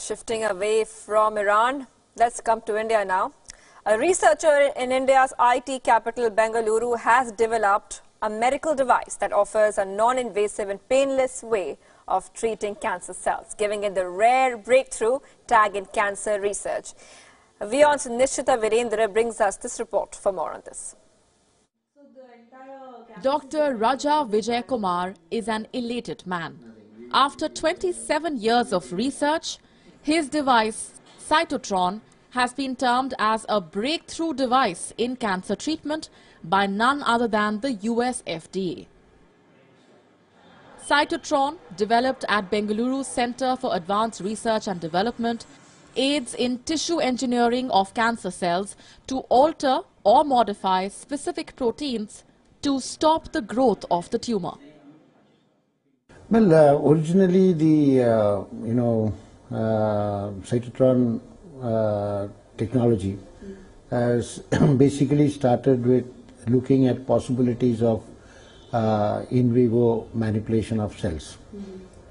Shifting away from Iran, let's come to India now. A researcher in India's IT capital, Bengaluru, has developed a medical device that offers a non-invasive and painless way of treating cancer cells, giving it the rare breakthrough tag in cancer research. WION's Nishita Virendra brings us this report for more on this. Dr. Raja Vijay Kumar is an elated man. After 27 years of research, his device, Cytotron, has been termed as a breakthrough device in cancer treatment by none other than the US FDA. Cytotron, developed at Bengaluru Center for Advanced Research and Development, aids in tissue engineering of cancer cells to alter or modify specific proteins to stop the growth of the tumor. Well, uh, originally the, uh, you know, cytotron uh, technology has basically started with looking at possibilities of uh, in vivo manipulation of cells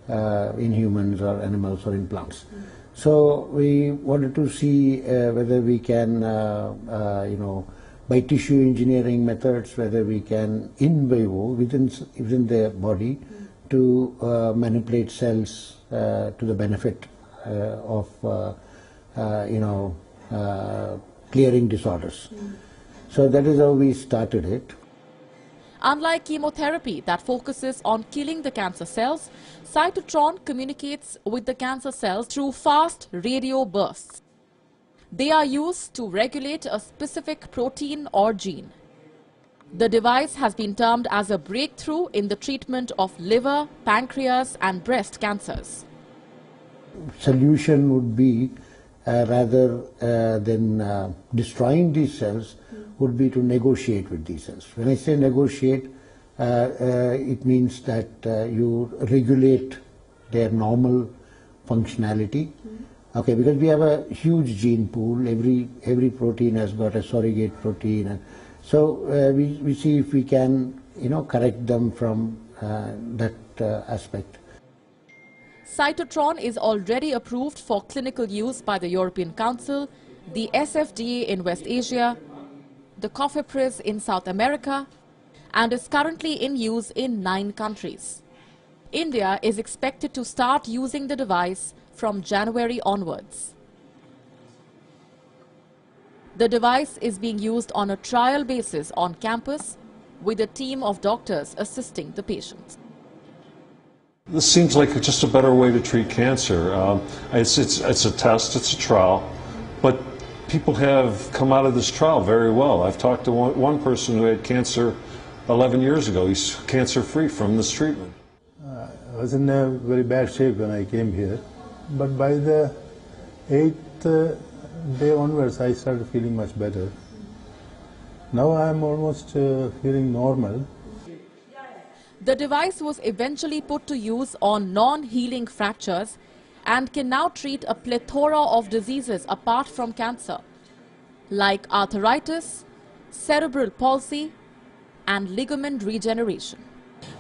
uh, in humans or animals or in plants. So we wanted to see uh, whether we can, uh, uh, you know, by tissue engineering methods, whether we can in vivo within within the body to uh, manipulate cells uh, to the benefit uh, of, uh, uh, you know, uh, clearing disorders. So that is how we started it. Unlike chemotherapy that focuses on killing the cancer cells, cytotron communicates with the cancer cells through fast radio bursts. They are used to regulate a specific protein or gene. The device has been termed as a breakthrough in the treatment of liver, pancreas and breast cancers. Solution would be uh, rather uh, than uh, destroying these cells would be to negotiate with these cells. When I say negotiate, uh, uh, it means that uh, you regulate their normal functionality. Okay, because we have a huge gene pool. Every every protein has got a surrogate protein, and so we we see if we can you know correct them from that aspect. Cytotron is already approved for clinical use by the European Council, the SFDA in West Asia, the COFEPRIS in South America, and is currently in use in nine countries. India is expected to start using the device from January onwards. The device is being used on a trial basis on campus with a team of doctors assisting the patients. This seems like just a better way to treat cancer. Um, it's, it's, it's a test, it's a trial, but people have come out of this trial very well. I've talked to one, one person who had cancer 11 years ago. He's cancer free from this treatment. I was in a very bad shape when I came here, but by the eighth uh, day onwards, I started feeling much better. Now I am almost uh, feeling normal. The device was eventually put to use on non-healing fractures and can now treat a plethora of diseases apart from cancer, like arthritis, cerebral palsy, and ligament regeneration.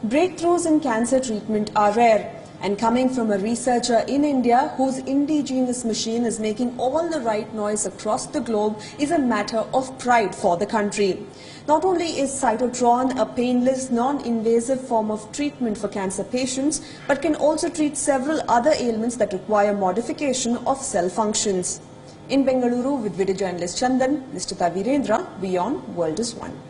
Breakthroughs in cancer treatment are rare and coming from a researcher in India whose indigenous machine is making all the right noise across the globe is a matter of pride for the country. Not only is cytotron a painless, non-invasive form of treatment for cancer patients, but can also treat several other ailments that require modification of cell functions. In Bengaluru with video journalist Chandan, Nishita Virendra, WION World is One.